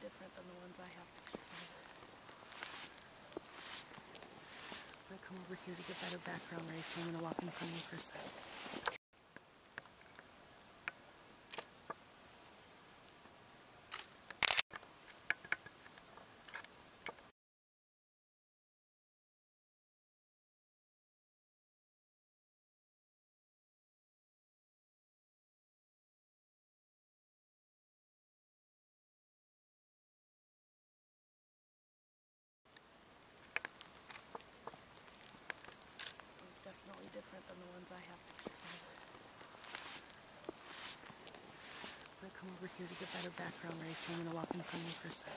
different than the ones I have pictures of. I'm going to come over here to get better background race. I'm going to walk in front of you for a second. Different than the ones I have pictures of. I'm going to come over here to get better background race. I'm going to walk in front of you for a sec.